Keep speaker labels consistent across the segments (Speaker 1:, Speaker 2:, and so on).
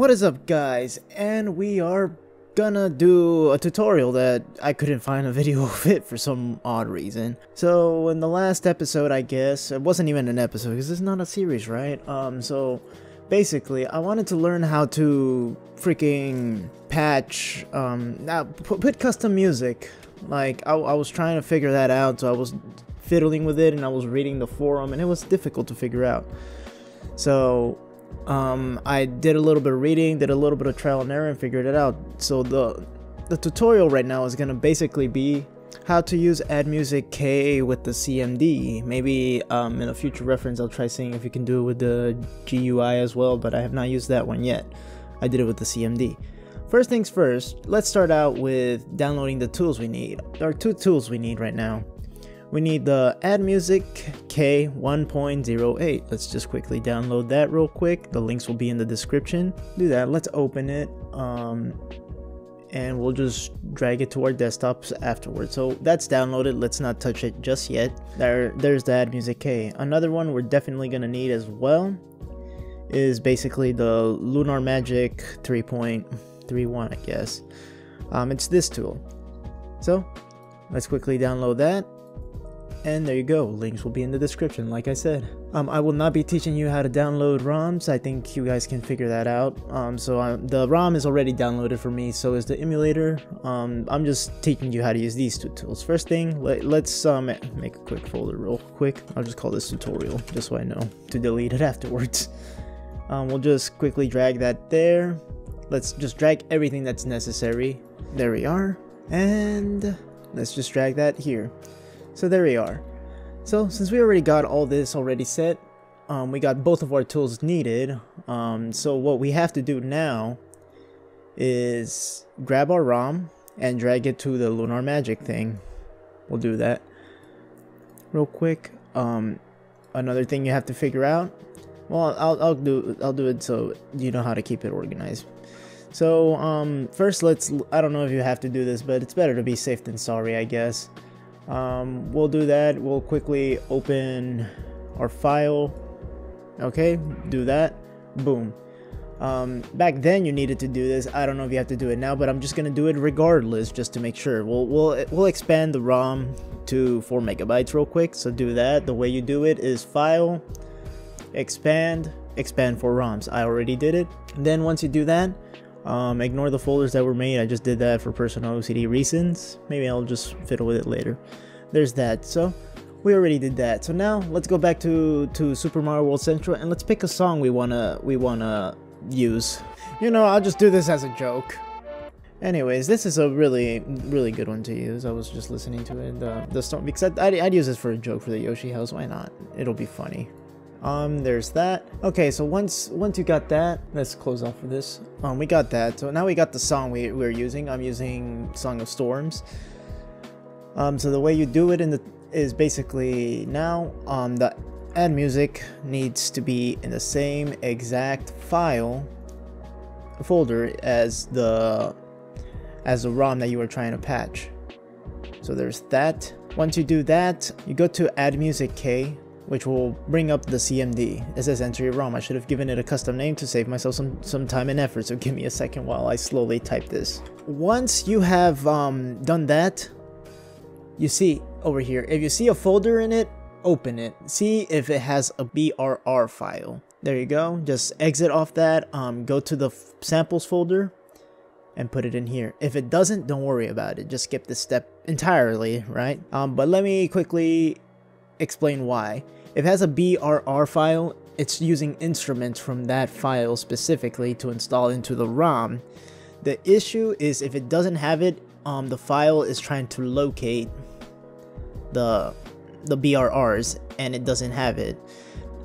Speaker 1: What is up guys and we are gonna do a tutorial that I couldn't find a video of it for some odd reason. So in the last episode I guess, it wasn't even an episode because it's not a series right? Um so basically I wanted to learn how to freaking patch, um, now put, put custom music. Like I, I was trying to figure that out so I was fiddling with it and I was reading the forum and it was difficult to figure out. So um, I did a little bit of reading, did a little bit of trial and error, and figured it out. So the the tutorial right now is gonna basically be how to use Add Music K with the CMD. Maybe um, in a future reference, I'll try seeing if you can do it with the GUI as well, but I have not used that one yet. I did it with the CMD. First things first, let's start out with downloading the tools we need. There are two tools we need right now. We need the Add Music K 1.08. Let's just quickly download that real quick. The links will be in the description. Do that. Let's open it. Um, and we'll just drag it to our desktops afterwards. So that's downloaded. Let's not touch it just yet. There, there's the Add Music K. Another one we're definitely gonna need as well is basically the Lunar Magic 3.31, I guess. Um, it's this tool. So let's quickly download that and there you go, links will be in the description, like I said. Um, I will not be teaching you how to download ROMs, I think you guys can figure that out. Um, so I, the ROM is already downloaded for me, so is the emulator. Um, I'm just teaching you how to use these two tools. First thing, let, us um, make a quick folder real quick. I'll just call this tutorial, just so I know to delete it afterwards. Um, we'll just quickly drag that there. Let's just drag everything that's necessary. There we are. And let's just drag that here. So there we are. So since we already got all this already set, um, we got both of our tools needed. Um, so what we have to do now is grab our ROM and drag it to the Lunar Magic thing. We'll do that real quick. Um, another thing you have to figure out. Well, I'll, I'll do I'll do it so you know how to keep it organized. So um, first, let's. I don't know if you have to do this, but it's better to be safe than sorry, I guess. Um, we'll do that. We'll quickly open our file. Okay, do that. Boom. Um, back then you needed to do this. I don't know if you have to do it now, but I'm just gonna do it regardless, just to make sure. We'll we'll we'll expand the ROM to four megabytes real quick. So do that. The way you do it is File, Expand, Expand for ROMs. I already did it. And then once you do that, um, ignore the folders that were made. I just did that for personal OCD reasons. Maybe I'll just fiddle with it later. There's that. So we already did that. So now let's go back to to Super Mario World Central and let's pick a song we wanna we wanna use. You know, I'll just do this as a joke. Anyways, this is a really, really good one to use. I was just listening to it, the, the storm, because I'd, I'd use this for a joke for the Yoshi house. Why not? It'll be funny. Um, there's that. Okay, so once once you got that, let's close off for this. Um, we got that. So now we got the song we, we're using. I'm using Song of Storms. Um, so the way you do it in the is basically now um, the add music needs to be in the same exact file folder as the as the ROM that you are trying to patch. So there's that. Once you do that, you go to add music K which will bring up the CMD. It says enter your ROM. I should have given it a custom name to save myself some, some time and effort, so give me a second while I slowly type this. Once you have um, done that, you see over here, if you see a folder in it, open it. See if it has a BRR file. There you go. Just exit off that, um, go to the samples folder, and put it in here. If it doesn't, don't worry about it. Just skip this step entirely, right? Um, but let me quickly explain why. If it has a BRR file, it's using instruments from that file specifically to install into the ROM. The issue is if it doesn't have it, um, the file is trying to locate the the BRRs and it doesn't have it.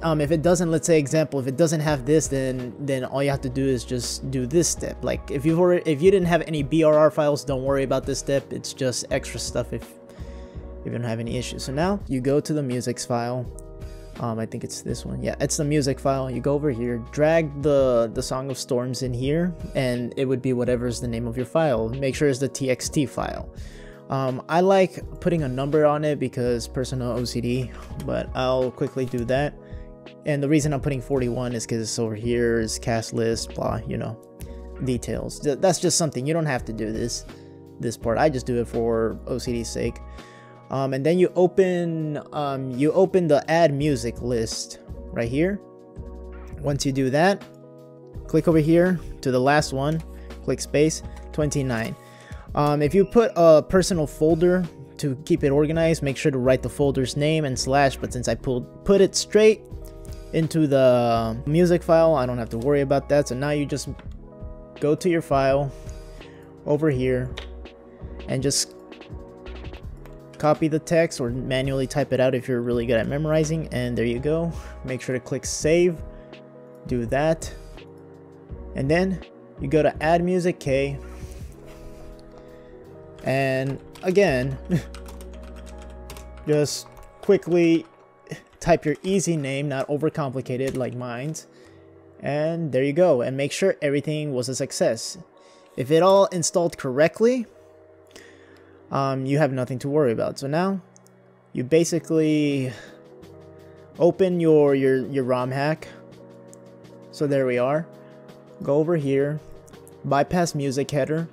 Speaker 1: Um, if it doesn't, let's say example, if it doesn't have this, then then all you have to do is just do this step. Like if you've already, if you didn't have any BRR files, don't worry about this step. It's just extra stuff if if you don't have any issues. So now you go to the music file um, I think it's this one. Yeah, it's the music file. You go over here, drag the, the Song of Storms in here, and it would be whatever's the name of your file. Make sure it's the TXT file. Um, I like putting a number on it because personal OCD, but I'll quickly do that. And the reason I'm putting 41 is because over here is cast list, blah, you know, details. That's just something. You don't have to do this, this part. I just do it for OCD's sake. Um, and then you open, um, you open the add music list right here. Once you do that, click over here to the last one, click space, 29. Um, if you put a personal folder to keep it organized, make sure to write the folder's name and slash, but since I pulled, put it straight into the music file, I don't have to worry about that. So now you just go to your file over here and just copy the text or manually type it out if you're really good at memorizing. And there you go. Make sure to click save. Do that. And then you go to add music K. And again just quickly type your easy name not overcomplicated like mine. and there you go. And make sure everything was a success. If it all installed correctly um, you have nothing to worry about. So now you basically open your your your ROM hack. So there we are. Go over here bypass music header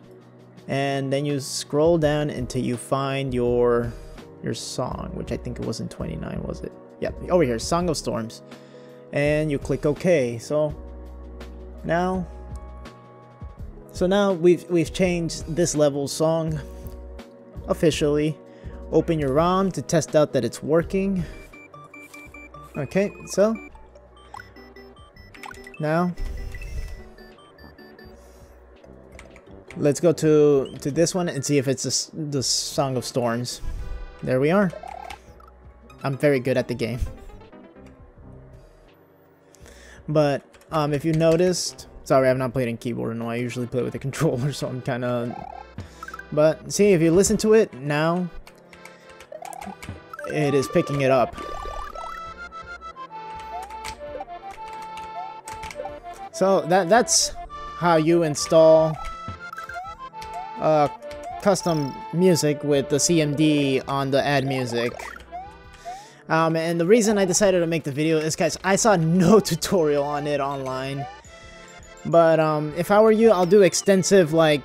Speaker 1: and then you scroll down until you find your your song which I think it was in 29 was it? Yep, over here Song of Storms. And you click OK. So now so now we've we've changed this level song officially open your ROM to test out that it's working okay so now Let's go to, to this one and see if it's a, the Song of Storms. There we are. I'm very good at the game. But um, if you noticed, sorry I've not played in keyboard no I usually play with a controller so I'm kind of... But see if you listen to it now, it is picking it up. So that that's how you install uh, custom music with the CMD on the add music. Um, and the reason I decided to make the video is because I saw no tutorial on it online. But um, if I were you, I'll do extensive like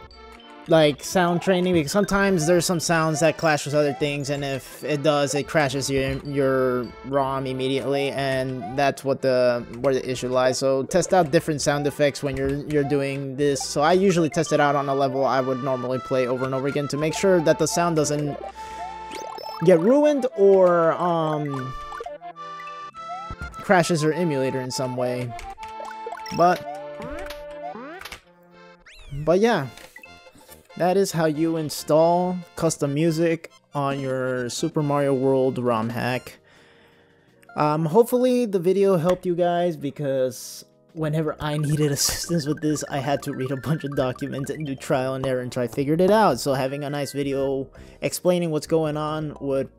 Speaker 1: like sound training because sometimes there's some sounds that clash with other things and if it does it crashes your your ROM immediately and that's what the where the issue lies. So test out different sound effects when you're you're doing this. So I usually test it out on a level I would normally play over and over again to make sure that the sound doesn't get ruined or um crashes your emulator in some way. But but yeah that is how you install custom music on your Super Mario World ROM hack. Um, hopefully the video helped you guys because whenever I needed assistance with this, I had to read a bunch of documents and do trial and error until I figured it out. So having a nice video explaining what's going on would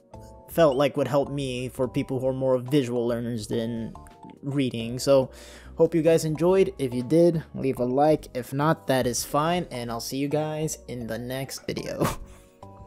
Speaker 1: felt like would help me for people who are more visual learners than reading. So hope you guys enjoyed. If you did, leave a like. If not, that is fine. And I'll see you guys in the next video.